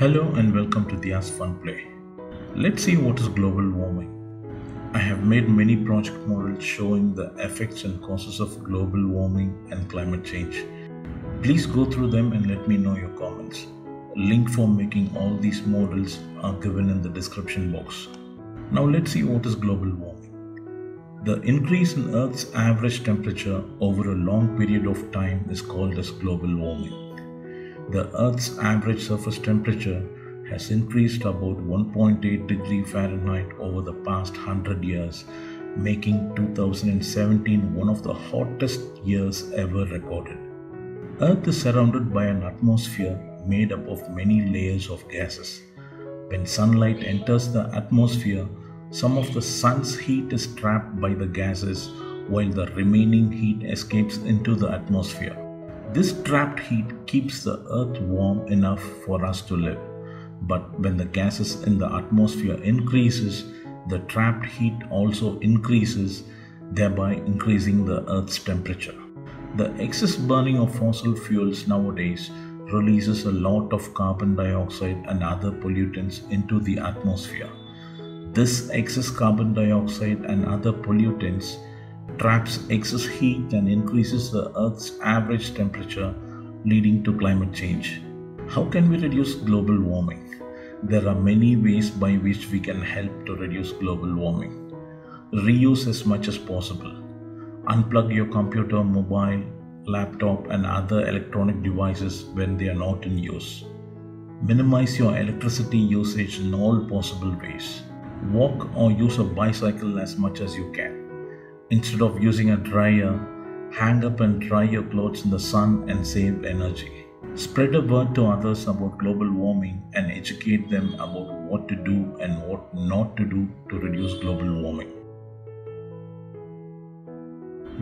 Hello and welcome to Diya's Funplay. Let's see what is global warming. I have made many project models showing the effects and causes of global warming and climate change. Please go through them and let me know your comments. Link for making all these models are given in the description box. Now let's see what is global warming. The increase in Earth's average temperature over a long period of time is called as global warming the Earth's average surface temperature has increased about 1.8 degree Fahrenheit over the past 100 years, making 2017 one of the hottest years ever recorded. Earth is surrounded by an atmosphere made up of many layers of gases. When sunlight enters the atmosphere, some of the sun's heat is trapped by the gases while the remaining heat escapes into the atmosphere. This trapped heat keeps the earth warm enough for us to live. But when the gases in the atmosphere increases, the trapped heat also increases, thereby increasing the earth's temperature. The excess burning of fossil fuels nowadays releases a lot of carbon dioxide and other pollutants into the atmosphere. This excess carbon dioxide and other pollutants traps excess heat and increases the Earth's average temperature, leading to climate change. How can we reduce global warming? There are many ways by which we can help to reduce global warming. Reuse as much as possible. Unplug your computer, mobile, laptop, and other electronic devices when they are not in use. Minimize your electricity usage in all possible ways. Walk or use a bicycle as much as you can. Instead of using a dryer, hang up and dry your clothes in the sun and save energy. Spread a word to others about global warming and educate them about what to do and what not to do to reduce global warming.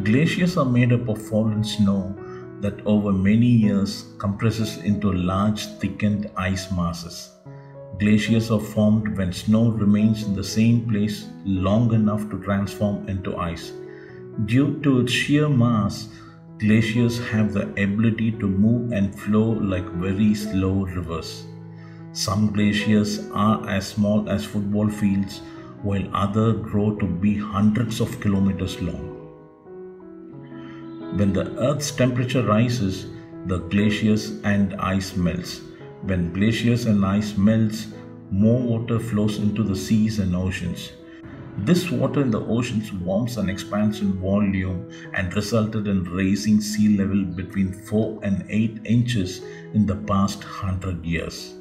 Glaciers are made up of fallen snow that over many years compresses into large thickened ice masses. Glaciers are formed when snow remains in the same place long enough to transform into ice. Due to its sheer mass, glaciers have the ability to move and flow like very slow rivers. Some glaciers are as small as football fields, while others grow to be hundreds of kilometers long. When the Earth's temperature rises, the glaciers and ice melts when glaciers and ice melts, more water flows into the seas and oceans. This water in the oceans warms and expands in volume and resulted in raising sea level between 4 and 8 inches in the past 100 years.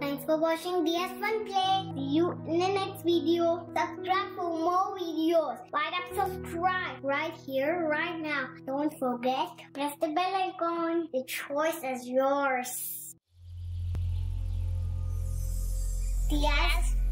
Thanks for watching DS Fun Play. See you in the next video. Subscribe for more videos. Why not subscribe right here, right now. Don't forget, press the bell icon. The choice is yours. Play.